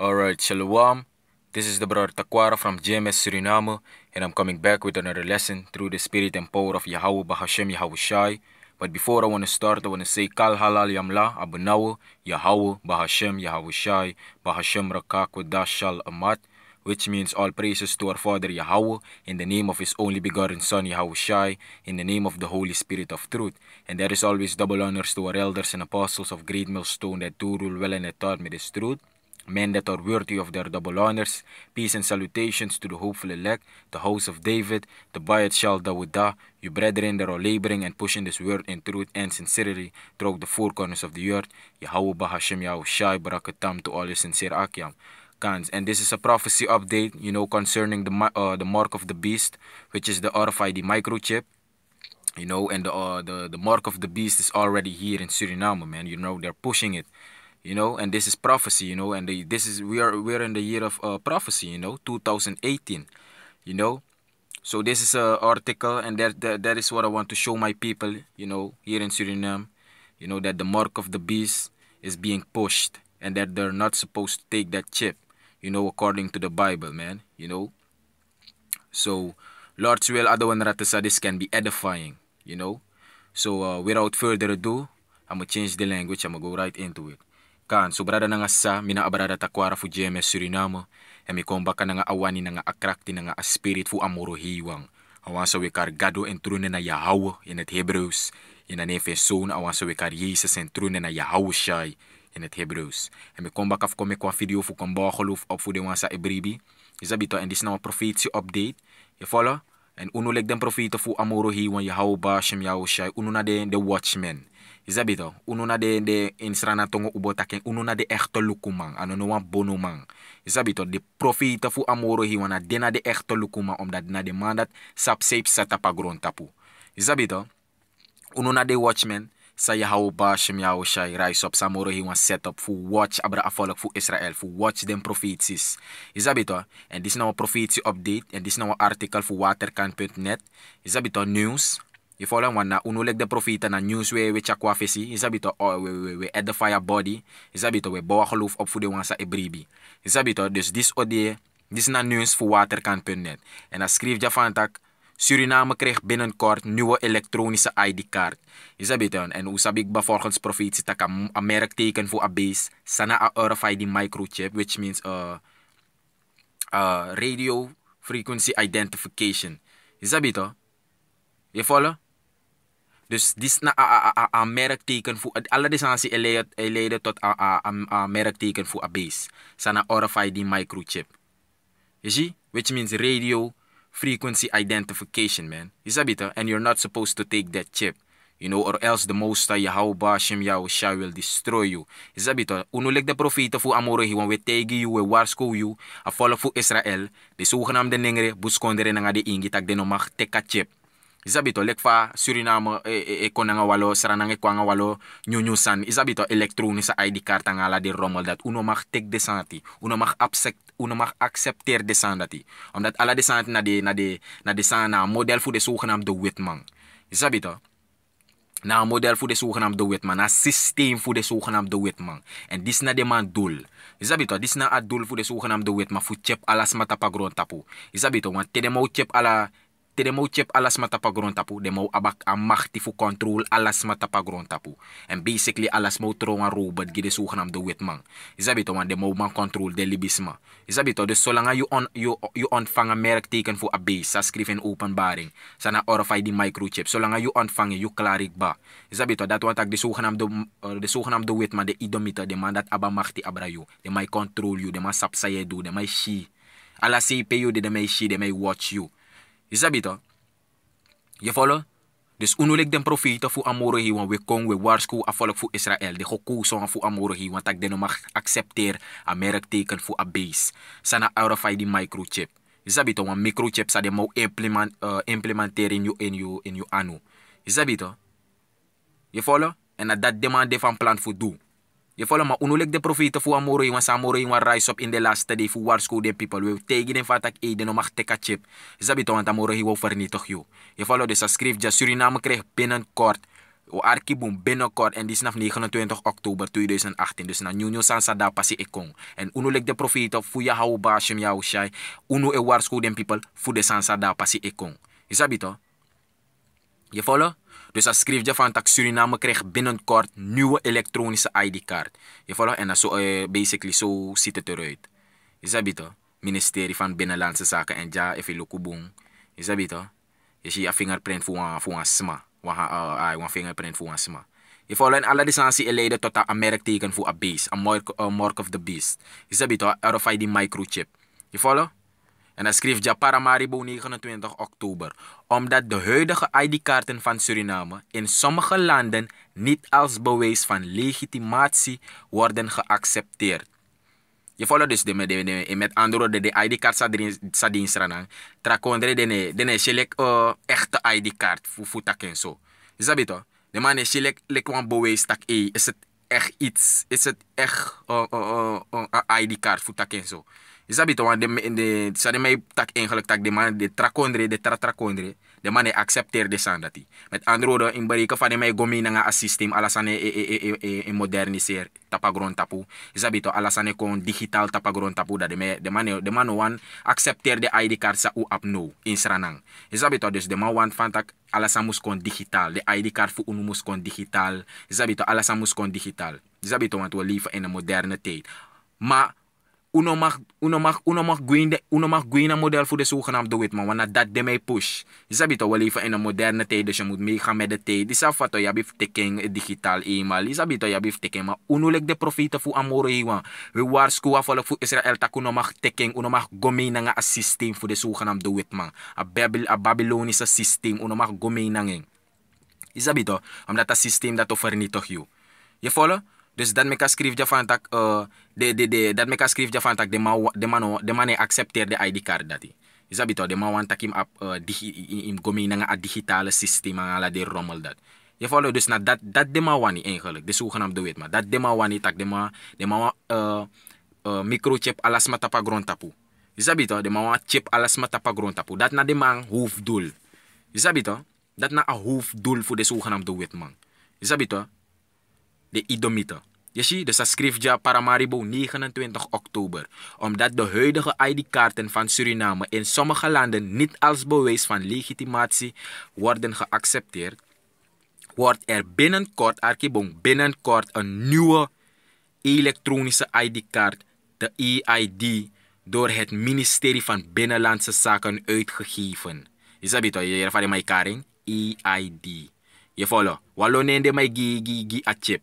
Alright, Shalom. This is the brother Takwara from GMS Suriname, and I'm coming back with another lesson through the spirit and power of Yahweh Bahashem Yahweh Shai. But before I want to start, I want to say Kal Halal Yamla Abunawa Yahweh Bahashem Yahweh Shai Bahashem Rakak Dashal Amat, which means all praises to our Father Yahweh in the name of His only begotten Son Yahweh Shai, in the name of the Holy Spirit of Truth. And there is always double honors to our elders and apostles of great millstone that do rule well and that taught me this truth men that are worthy of their double honors. Peace and salutations to the hopeful elect, the house of David, the Bayat Shal Dawudah, you brethren that are laboring and pushing this word in truth and sincerity throughout the four corners of the earth. Yahweh Bahashem Yahweh Shai Barakatam to all your sincere Akyam. And this is a prophecy update, you know, concerning the uh, the mark of the beast, which is the RFID microchip. You know, and the, uh, the the mark of the beast is already here in Suriname, man. You know, they're pushing it you know and this is prophecy you know and the, this is we are we're in the year of uh, prophecy you know 2018 you know. So this is a article and that, that that is what i want to show my people you know here in suriname you know that the mark of the beast is being pushed and that they're not supposed to take that chip you know according to the bible man you know. So lord's will adawan ratasa this can be edifying you know. So uh, without further ado i'm gonna change the language i'm gonna go right into it kan sobrada na nga sa mina abrada takwara fu GMS Suriname e mi komba ka nga awani na nga akrakti na nga a spirit fu amoro hiwang. Awan sa kargado en trune na Yahweh in het Hebreeuws in een Efeson awan sa kar Jezus en trune na Yahweh shai in het Hebreeuws en mi komba kaf kome kwa video fu komba geloof op fu de wan sa ebribi is abito en dis na een profetie update. Je follow en uno lek den profete fu amoro hiwang Yahweh bashem Yahweh shai uno na de the watchman Isabito, uno na de de insrana tongo ubotake, uno na de echte lukumang, ano no wan de profita fu amoro hi wana de na de echte lukuma, omdat na de mandat sap seep sa tapagron tapu. Isabito, uno na de watchman, sa yahaw ba shem yahaw shai rise up sa moro hi set up fu watch abra afolok fu Israel, fu watch them prophecies. Isabito, and this na prophecy update, and this na article fu watercan.net. Isabito, news, je follow wan na de profita na news we we chakwa fesi isabito oh, we we we edify a body isabito we bawa geloof op voor de wan sa ebribi isabito dus dis odie dis na news voor waterkant.net en dan je van Suriname kreeg binnenkort nieuwe elektronische ID-kaart. Isabito en usabik ba volgens profetie tak een merkteken voor a base sana a RFID microchip which means uh, uh, radio frequency identification. Isabito? Je follow? Dus dit is een merkteken voor alle distantie leiden tot een merkteken voor een base. Sana RFID microchip. You see? Which means radio frequency identification, man. You sabi it? And you're not supposed to take that chip. You know, or else the Most High Yahweh Shem Yahweh will destroy you. You sabi it? Unulik de profita fu amore hiwan we tegi you, we warsko you, a follow fu Israel, de zogenaamde ningere, buskondere nga de ingi tag de no mag teka chip. Isabito lek fa Suriname e, e, e kona nga walo sarana nga kwa nga walo nyunyusan isabito elektronische ID kaart nga la di rommel dat uno mag tek desanti uno mag accept uno mag accepteer desandati omdat ala desanti na de na de na de sana model fu de zogenaamde witman isabito na model fu de zogenaamde witman na systeem fu de zogenaamde witman en dis na de man doel. Isabito, dis na a doel fu de zogenaamde witman fu chep alas mata pagron tapu. Isabito, want tede mo chep ala te de chep alas mata pagron tapu de mau abak amachti fu control alas mata pagron tapu. And basically alas mau nga robot gide de wetmang isabito man? De mau man control de libisma isabito de solanga you on you you ontvang een merkteken voor a base sa skrif in openbaring sana RFID microchip. Solanga you ontvang you klarik ba. Isabito dat want de zogenaamde uh, de zogenaamde wetman de idomita de man dat aba machti abrayu de may control you de may sapsaye do de may shi. Ala CPU de de may shi de may watch you Je sabi to? Je follow? Dus unulik den profita fu amoro hiwan we kong we warsku a volk fu Israel. De gokuso fu amoro hiwan tak den mag accepteer a merkteken fu a base. Sana RFID di microchip. Je sabi to? Wan microchip sa de mau implement, uh, implementeer in you in you in you anu. Je sabi to? Je follow? En dat demande van plan fu do. Je follow ma unulik de profita fu amoro iwan sa amoro iwan rise up in the last day fu war school den people we tegen den fatak e den mag teka chip. Zabi to want amoro hiwa vernietig you. Je follow dus schreef ja Suriname kreeg binnenkort O arkibum binnenkort en die is 29 oktober 2018. Dus na Nuno Sansa da pasi ekong. En uno lek de profeet fu ya hou bashem ya ushai. Uno e waarschuw den people fu de Sansa da pasi ekong. Is dat Je follow? Dus als schrijf je van Suriname krijgt binnenkort nieuwe elektronische ID-kaart. Je follow? En dat zo, uh, basically zo ziet het eruit. Is dat beter? Ministerie van Binnenlandse Zaken en ja, even lokuboom. Is dat beter? Je ziet je fingerprint voor een, voor een sma. Een, uh, uh, fingerprint voor een sma. Je follow? En alle licentie leiden tot een merkteken voor een beest. Een mark, uh, mark of the beast. Is dat beter? RFID microchip. Je follow? En dan schreef Japaramaribo 29 oktober. Omdat de huidige ID-kaarten van Suriname in sommige landen niet als bewijs van legitimatie worden geaccepteerd. Je volgt dus de, met andere woorden, de ID-kaart sa din sranang. Trakondre de de select uh, echte ID-kaart voor voetak en zo. Dat beter? De man is select een bewijs tak e. Is het echt iets? Is het echt uh, uh, uh, uh, ID-kaart voor tak en zo? Isabi to want de de de mij tak eigenlijk tak de man de trakondre de tra trakondre de man accepteer de sandati. Met andere woorden in bereken van de mij gomi na nga systeem alasane e e e e e moderniseer tapagron tapu. Isabi to alasane kon digital tapagron tapu da de mij de man de man wan accepteer de ID card sa u apno in sranang. Isabi to dus de man wan van tak alasan mus kon digital. De ID card fu unu mus kon digital. Isabi to alasan mus kon digital. Isabi to want we leven in een moderne tijd. Maar uno mag, uno mag, uno mag gwinde, uno mag gwinde model voor de zogenaamde witman, want dat de mij push. Je sabi toch, we leven in een moderne tijd, dus je moet meegaan met de tijd. Die zelf toch, je hebt teken digitaal eenmaal. Je sabi toch, je hebt teken, maar uno lek de profeten voor amore hiwa. We waarschuwen voor voor Israël, tak uno mag teken, uno mag gomeen na een systeem voor de zogenaamde witman. Een Babylonische systeem, uno mag gomeen na een. Je sabi omdat dat systeem dat vernietigt je. Je follow? Dus dat meka je van tak uh, de de de dat meka schrijf je van tak de man de man de man accepteer de ID card dat hij. Is dat beter de man want tak im op uh, digi im gomi na a digitale systeem ala de rommel dat. Je follow dus na dat dat de man wani eigenlijk de zogenaamde weet maar dat de man wani tak de man de man uh, uh, microchip alas matapa grond tapu. Is dat beter de man chip alas matapa grond tapu. Dat na de man hoofddoel. Is dat beter? Dat na een hoofddoel voor de zogenaamde witman. Is dat beter? De idomieter. Je ziet, dus dat schreef ja Paramaribo 29 oktober. Omdat de huidige ID-kaarten van Suriname in sommige landen niet als bewijs van legitimatie worden geaccepteerd, wordt er binnenkort, binnenkort een nieuwe elektronische ID-kaart, de EID, door het ministerie van Binnenlandse Zaken uitgegeven. Je het, je van mijn karing, EID. Je follow. Wallonen de mij gi chip.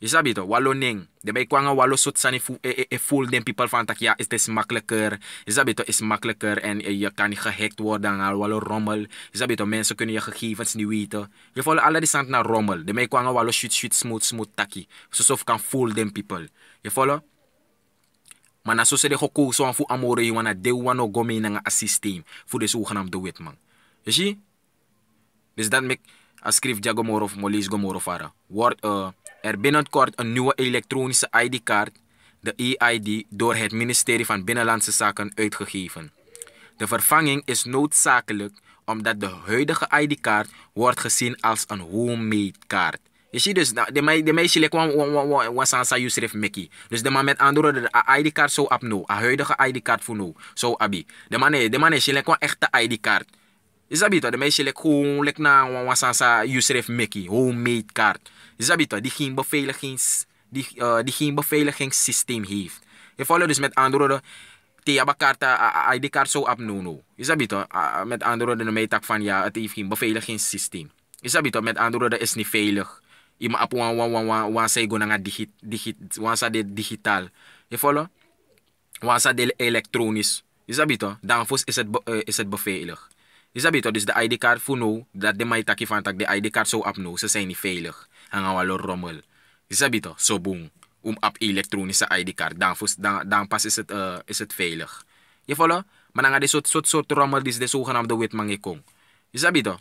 Je sabi toch, wallo. De bij wallo sani fu, e, e, voel den people van tak ja, het is makkelijker. Je sabi toch, is makkelijker en je kan niet gehackt worden aan wallo rommel. Je sabi toch, mensen kunnen je gegevens niet weten. Je volgt alle die stand naar rommel. De bij wallo shoot shoot smooth smooth taki. Zo kan voel den people. Je volgt? Maar na zo se de gekozen voor amore je wana de wano gomi na een systeem voor de zogenaamde witman. Je zie? Dus dat mek, als schrijf Jagomorov, Molis Gomorov, wordt uh, er binnenkort een nieuwe elektronische ID-kaart, de EID, door het ministerie van Binnenlandse Zaken uitgegeven. De vervanging is noodzakelijk omdat de huidige ID-kaart wordt gezien als een homemade kaart. Je ziet dus, de, de meisje kwam was aan zijn Mickey. Dus de man met andere de ID-kaart zo op no, een huidige ID-kaart voor no, zo abi. De man, de man is een echte ID-kaart. Is dat De meisje gewoon na was aan zijn Mickey, homemade kaart. Zabito, die geen beveiligings, die, uh, die geen beveiligingssysteem heeft. Je volgt dus met andere woorden, Tia bakarta ID-kaart zo abnono. Je sabito, met andere woorden, de meetak van ja, het heeft geen beveiligingssysteem. Je sabito, met andere woorden, is niet veilig. Je moet op wan wan wan wan say go na digit digit wan sa de digitaal. Je follow? Wan sa de elektronisch. Je sabito, dan is het uh, is het beveilig. Je sabito, dus de ID-kaart voor nu, dat de mij van tak de ID-kaart zo abno, ze zijn niet veilig hanga walo rommel. Toch, zo boom. Om op elektronische ID-kaart. Dan, dan, dan pas is het, uh, is het veilig. Je follow? Maar dan ga je soort, soort, soort rommel, is de zogenaamde witmangekong. Isabi toch?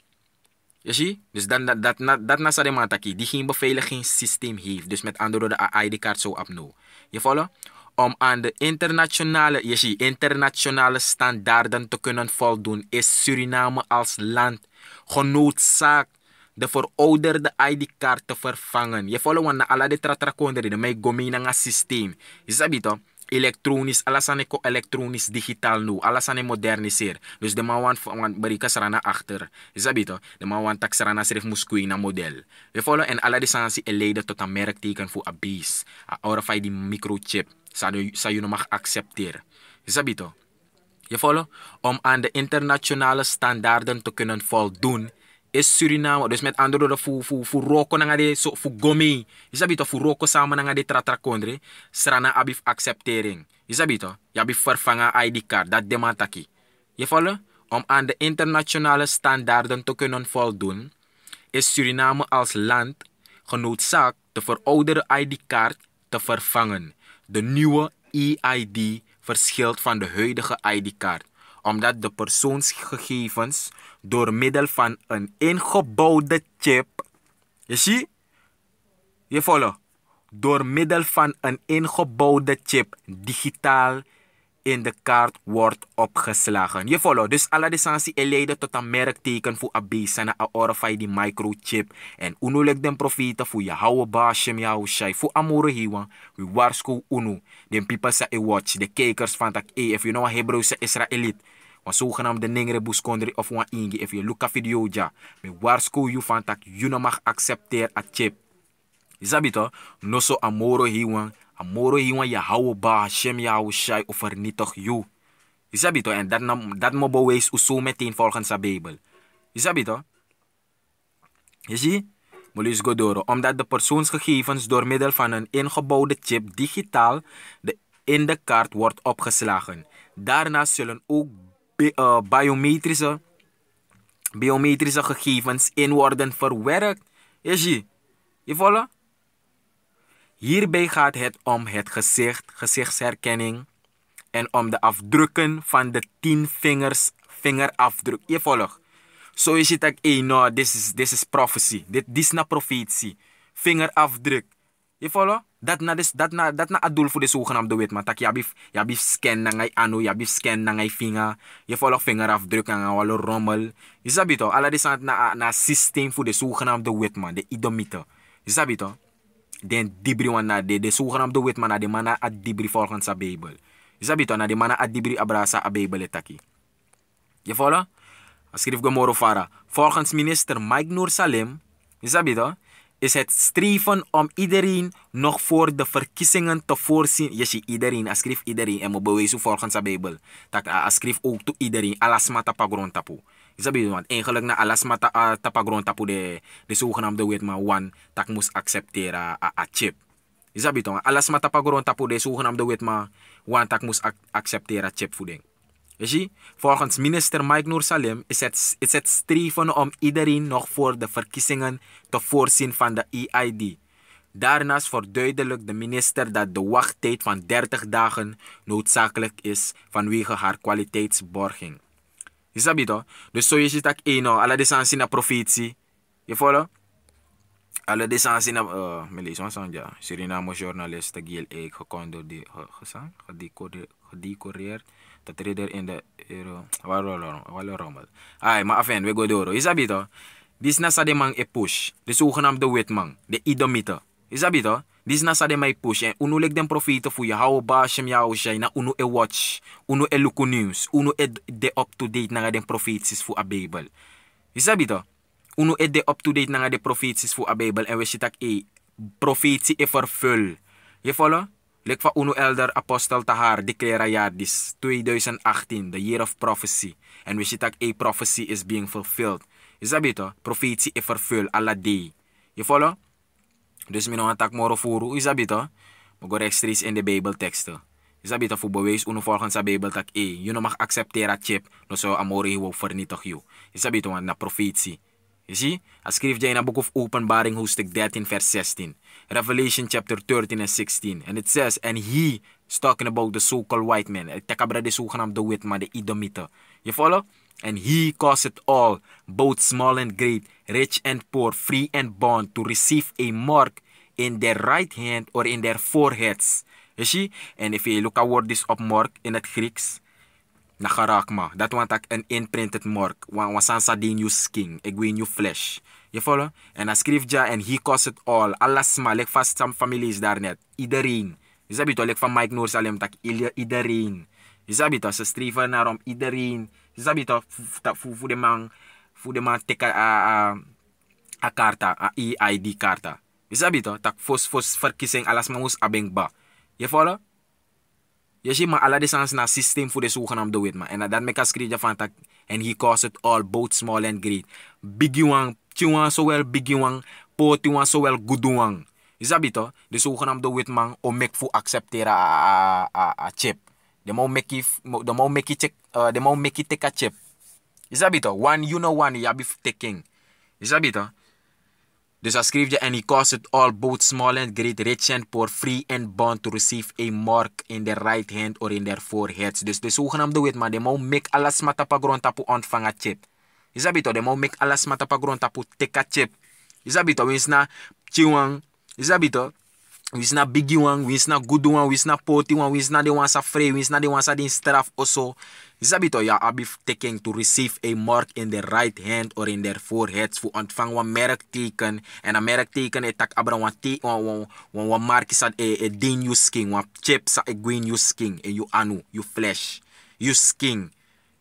Je ziet? Dus dan, dat, dat, dat, dat na de mataki, die geen beveiligingssysteem heeft. Dus met andere woorden, de ID-kaart zo opnieuw. Je follow? Om aan de internationale, je ziet, internationale standaarden te kunnen voldoen, is Suriname als land genoodzaakt de verouderde ID-kaart te vervangen. Je volgt want na alla de tratrakondere de mij gomi na systeem. Je to? elektronisch, alles aan elektronisch digitaal nu, alles aan moderniseer. Dus de man want berika sarana achter. Is dat? De man want tak sarana schrijf muskui na model. We volgen en alle licentie leiden tot een merkteken voor abis. A orify die microchip. Zou je mag accepteren. Is dat? Je volgt? Om aan de internationale standaarden te kunnen voldoen is Suriname. Dus met andere woorden, voor, voor, voor roko na de so, voor gomi. Is dat voor roko samen na de tratrakondre. Strana abif acceptering. Is dat beter? Je abif vervangen ID-kaart. Dat demantaki. Je volgt? Om aan de internationale standaarden te kunnen voldoen, is Suriname als land genoodzaakt de verouderde ID-kaart te vervangen. De nieuwe EID verschilt van de huidige ID-kaart omdat de persoonsgegevens door middel van een ingebouwde chip. Je ziet? Je volgt? Door middel van een ingebouwde chip digitaal in de kaart wordt opgeslagen. Je volgt? Dus alle licentie leiden tot een merkteken voor abisana a orify die microchip. En unulik den profita voor je houwe baasje jou shai voor amore. We waarschuw unu. Den people sa e watch. De kijkers van e. If you know a Hebreeuwse Israëliet. Wa zogenaamde ningere buskondri of wan ingi. If you look a video ja. Me waarschuw you van tak you no mag accepteer a chip. Isabito, no so amoro hiwa. Amoro hiwa je houwe ba Hashem jou shai of vernietig you. Isabito, en dat, dat mo bewees zo meteen volgens de Bijbel. Isabito? Je ziet? Molus Godoro, omdat de persoonsgegevens door middel van een ingebouwde chip digitaal in de kaart wordt opgeslagen. Daarnaast zullen ook uh, biometrische, biometrische gegevens in worden verwerkt. Je? Je volgt? Hierbij gaat het om het gezicht, gezichtsherkenning en om de afdrukken van de tien vingers, vingerafdruk. Je volgt? Zo is het hey, no, this is, this is prophecy. Dit is na profetie. Vingerafdruk. Je volgt? Dat na, des, dat na, dat na adul voor de zogenaamde wet, maar tak je hebt scan na ano, je hebt scan na ngay vinger. Je volgt vingerafdruk na ngay rommel. Je sabi to, ala dis na, na systeem voor de zogenaamde wet, man. De idomite. Je sabi to? Den dibri wan na de, de zogenaamde wet, man, na de mana ad dibri volgens sa Bijbel. Je sabi to, na de mana ad dibri abrasa a Bijbel etaki. Je volgt? Schrijf Gomoro Fara. Volgens minister Mike Noor Salem, je sabi to? Is het streven om iedereen nog voor de verkiezingen te voorzien. Je ziet iedereen, als schrijf iedereen en moet bewijzen volgens de Bijbel. Dat als schrijf ook to iedereen, alasma tapagron tapu. Is want eigenlijk na alasma tapagron tapu de, de zogenaamde wet maar one, dat moest accepteren a, a chip. Is dat want alasma tapagron tapu de zogenaamde wet maar one, dat moest accepteren chip voeding. Je volgens minister Mike Noor Salem is het, is het streven om iedereen nog voor de verkiezingen te voorzien van de EID. Daarnaast verduidelijkt de minister dat de wachttijd van 30 dagen noodzakelijk is vanwege haar kwaliteitsborging. Je snapt het Dus zo is het ook één, alle desansi na profetie. Je volgt? Alle desansi na, uh, me ja, Suriname journalist, Giel Eek, gedecoreerd dat ridder in de euro. Walo rommel. Ay, maar afijn, we go door. Is dat? Dis nasa de man e push. De zogenaamde witman. De idomite. Is dat bito? Dis nasa de mij push. En uno lek den profite voor je hou baasjem jou na uno e watch. Uno e luku news. Uno e de up to date na den profeties voor a Bijbel. Is dat? Uno e de up to date na de profeties voor a. En we ziet e profetie e vervul. Je follow? Lek van Uno Elder Apostel Tahar declara Yadis 2018, the year of prophecy. And we see that a prophecy is being fulfilled. Is dat beter? Profetie is vervuld, alla day. Je follow? Dus mijn attack moro furu, is dat beter? Go rechtstreeks in de Bijbelteksten. Is dat beter voor bewijs uno volgens de Bijbel dat e, je no mag accepteren chip, no zo amore hiwo vernietig you. Is dat beter, na profetie. Je ziet, hij schreef in het boek of Openbaring hoofdstuk 13 vers 16. Revelation chapter 13 and 16. And it says, and he is talking about the so-called white man. El tekabra de zogenaamde wit. You follow? And he caused it all, both small and great, rich and poor, free and bond, to receive a mark in their right hand or in their foreheads. You see? And if you look at what this up mark in het Grieks, na ma. Dat want ik een imprinted mark. Want we zijn sadin you skin. Ik weet you flesh. Je follow? En dan schreef ja en he cost it all. Alles maar. Like vast some families daar net. Iedereen. Je sabi to, like van Mike Noor Salem tak iedereen. Je sabi to, ze streven naar om iedereen. Je sabi to, voor de man, voor de man teka a, a, karta, a EID karta. Je sabi to, tak fos fos verkiezing alles maar moest abeng ba. Je follow? Je ziet maar alle desans na systeem voor de zogenaamde wit man. En dat meka schrijven van tak. En he caused it all, both small and great. Biggie wang, chiwan zowel biggie wang, poti wang zowel good wang. Is dat bito? De zogenaamde wit man om mek voor accepteren a, a, a chip. De mau meki, de mau meki check, uh, de mau meki take a chip. Is dat? One, you know one, be taking. Is dat? Dus dan schreef je, en he caused all, both small and great, rich and poor, free and bond to receive a mark in their right hand or in their foreheads. Dus de zogenaamde wit man, de mau mek alles matapa grond tapu ontvangen chip. Is dat bito? De mau mek alles matapa grond tapu take a chip. Is dat bito? Wins na is dat bito? Wins na biggie one, wins na good one, wins na poti one, wins na de one sa free, wins na de one sa din straf also. Zabito ya abi taking to receive a mark in their right hand or in their foreheads voor ontvang wan merkteken en een merkteken e tak abra wan te wan wan wan wan mark is e e din you skin wan chip sa e green you skin e you anu you flesh you skin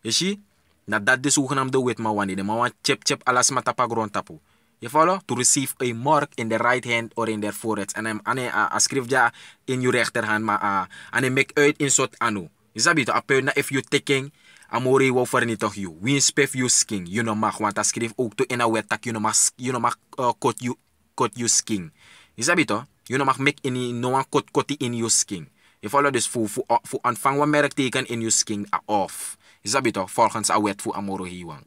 you see na dat de zogenaamde wit ma wani de ma wan chip chip alas ma tapa tapu You follow? To receive a mark in the right hand or in their foreheads. En dan ane a in je rechterhand, maar uh, ane make uit in soort anu. Je sabi to, na if you taking, amore wou vernietig you. Win spef you skin, you no mag, want dat schreef ook to in a wet tak, you no mag, you no mag uh, cut you, cut you skin. Je sabi to, you no mag make in, no one cut cut in your skin. Je follow dus voor, voor, voor ontvang wat merkteken in your skin uh, off. Je sabi to, volgens a wet voor amoro hiwang.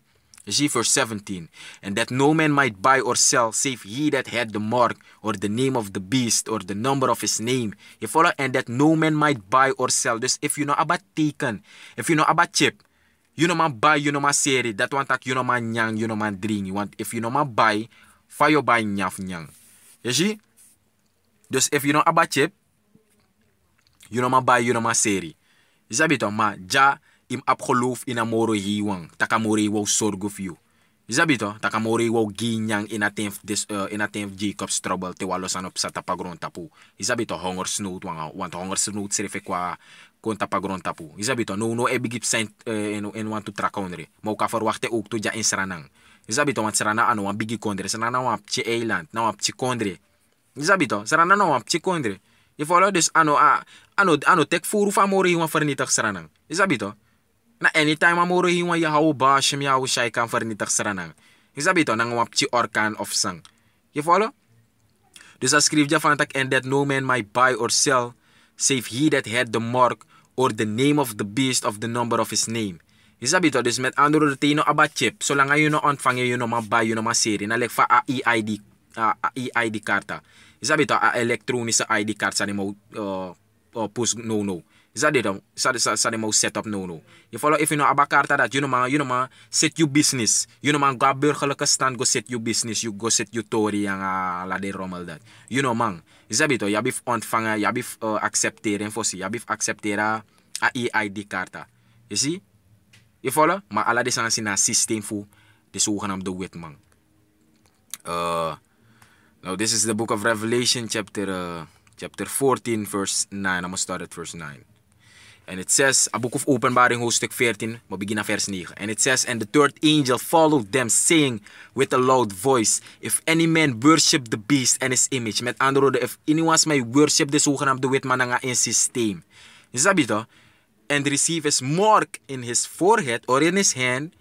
Zie verse 17. And that no man might buy or sell, save he that had the mark, or the name of the beast, or the number of his name. You follow? And that no man might buy or sell. Dus if you know about teken, if you know about chip, you know man buy, you know man seri, that one tak you know man nyang, you know man dring. Want if you know man buy, fire buy nyaf nyang. You see? Dus if you know about chip, you know man buy, you know man seri. Is dat beter? Maar ja, im ap geloof in amoro hiwang takamori wo sorgo fiu Zabito, takamori wo ginyang in atemf des uh, in atemf Jacob's trouble te walo sanop sa tapagron tapu. Izabito hungersnood wang want hungersnood srefe kwa kon tapagron tapu. Izabito no no ebigip saint uh, en en want to trakonre. Mau ka verwachte ook to ja in Sranang. Izabito want Srana ano wan bigi kondre. Srana wan pchi eiland, na wan pchi kondre. Izabito, Srana no wan pchi kondre. Je follow dus ano a ano ano tek furu fa mori wan vernietig Sranang. Izabito. Na anytime amoro hiwa ya hau ba shim ya shai kan vernietig seranang. Isabi to nang wapchi orkan of sang. You follow? Dus als schreef je van tak and that no man might buy or sell save he that had the mark or the name of the beast of the number of his name. Isabi to dus met andere woorden tino aba chip zolang je no ontvang je no ma buy je no ma serie na lek fa a EID a EID karta. Isabi to a elektronische ID kaart sa ni mo uh, uh, push no no. Is dit dan? Is dat, is dat, is dat mo set up no no? Je follow if you know abakarta dat, you know man, you know man, set you business. You know man, ga burgerlijke stand, go set you business, you go set you tori yang uh, la de rommel dat. You know man, is dat bito, je bif ontvangen, je uh, accepteren, fossi, je bif accepteren a EID karta. You see? Je follow? Maar ala de sansi na systeem voor de zogenaamde witman. Uh, now this is the book of Revelation chapter uh, chapter 14 verse 9. I'm gonna start at verse 9. And it says, a book of openbaring hoofdstuk 14, maar begin naar vers 9. And it says, And the third angel followed them, saying with a loud voice, If any man worship the beast and his image. Met andere woorden, if anyone may worship de zogenaamde witman nga in systeem. Is dat bito? And receive his mark in his forehead or in his hand,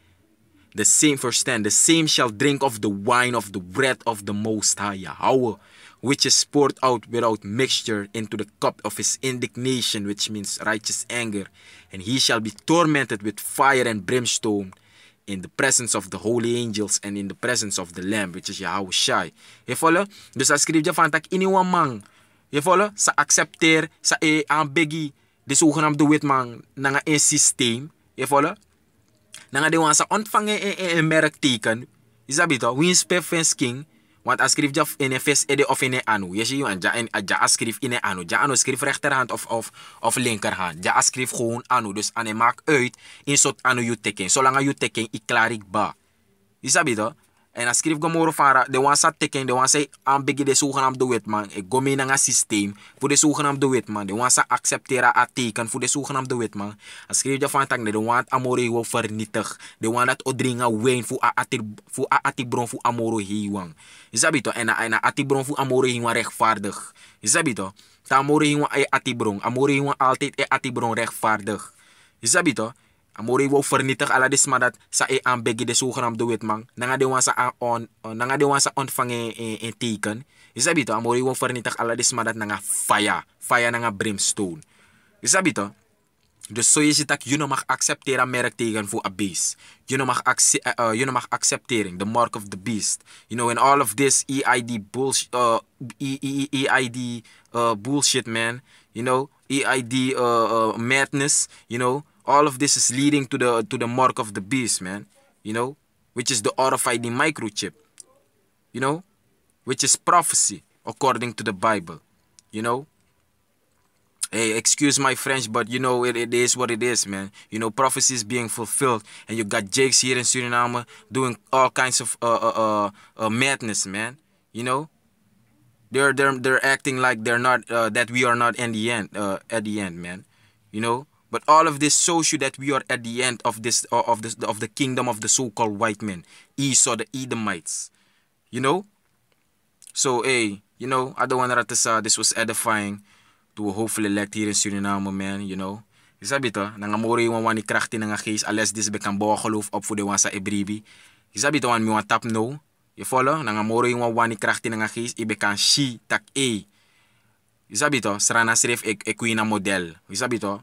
the same, verse 10, the same shall drink of the wine of the breath of the Most High Yahweh which is poured out without mixture into the cup of his indignation, which means righteous anger. And he shall be tormented with fire and brimstone in the presence of the holy angels and in the presence of the Lamb, which is Yahweh Shai. Je follow? Dus dat schrijft je van tak iniwan man. Je follow? Sa accepteer, sa e aanbegi, de zogenaamde witman, nanga een systeem. Je follow? Nanga de wan sa ontvangen een merkteken. Is dat bito? Wins king Want als schrift je in een vis of in een anu. Je ziet en ja schrift in een anu. Ja anu schrift rechterhand of, of, of linkerhand. Ja schrift gewoon anu. Dus ane maakt uit in soort anu je teken. Zolang je teken ik klaar ik ba. Je sabi toch? En dan schrijf ik van de wan sa teken, de wan say aan begi de zogenaamde wetman. Ik go mee naar een systeem voor de zogenaamde wetman. De wan sa accepteren a teken voor de zogenaamde wetman. Dan schrijf je van de wan amore wil vernietig. De wan dat odringa wijn voor a ati voor a ati bron voor amoro hiwang. Is dat bito? En a ati bron voor amoro hiwang rechtvaardig. Is dat bito? Ta amoro hiwang e ati bron. Amoro hiwang altijd e ati bron rechtvaardig. Dat bito? Amori wo vernietig ala dis dat sa e aan begi de zogenaamde witman. Nanga de wan sa on nanga de wan sa ontvangen in, in teken. Is dat bito? Amori wo vernietig ala dis dat nanga fire. Fire nanga brimstone. Is dat bito? Dus zo je ziet dat je mag accepteren merk tegen voor een beest. Je mag, acce uh, you mag accepteren, the mark of the beast. You know, in all of this EID bullshit, uh, e e EID uh, bullshit, man. You know, EID uh, uh, madness, you know. All of this is leading to the to the mark of the beast, man. You know, which is the RFID microchip. You know, which is prophecy according to the Bible. You know. Hey, excuse my French, but you know it, it is what it is, man. You know, prophecy is being fulfilled, and you got Jakes here in Suriname doing all kinds of uh, uh, uh, uh madness, man. You know, they're they're they're acting like they're not uh, that we are not in the end uh, at the end, man. You know, But all of this shows you that we are at the end of this uh, of this of the kingdom of the so-called white men, Esau, the Edomites. You know. So hey, you know, I don't want to say this was edifying to hopefully elect here in Suriname, man. You know. Isabi to, nangamori yung wani krachti nga geest, alles dis bekan bawa geloof op voor de wansa ebribi. Isabi to, wan mi wan tap no. You follow? Nangamori yung wani krachti nga geest, ibe kan shi tak e. Isabi to, srana sref model. Isabi to,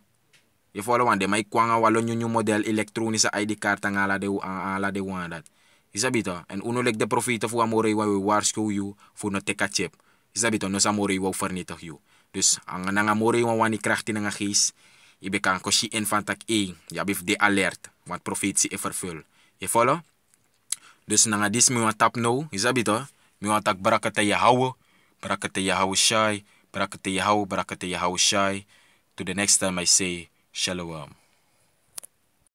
Je follow wan de mai kwanga walo nyunyu model elektronische ID kaart ang ala de ala de wan dat. Isabito en uno lek de profite fu amore wa we waarschuw you fu no teka chip. Isabito no samore wa vernietig you. Dus ang nang amore wa wani krachti nga gees. Ibe kan ko si infantak e. Ja bif de alert want profetie e vervul. Je follow? Dus nanga dis mi tap no. Isabito. Mi tak barakata Yahweh. Barakata Yahweh Shai. Barakata Yahweh. Barakata Yahweh Shai. To the next time I say Shalom.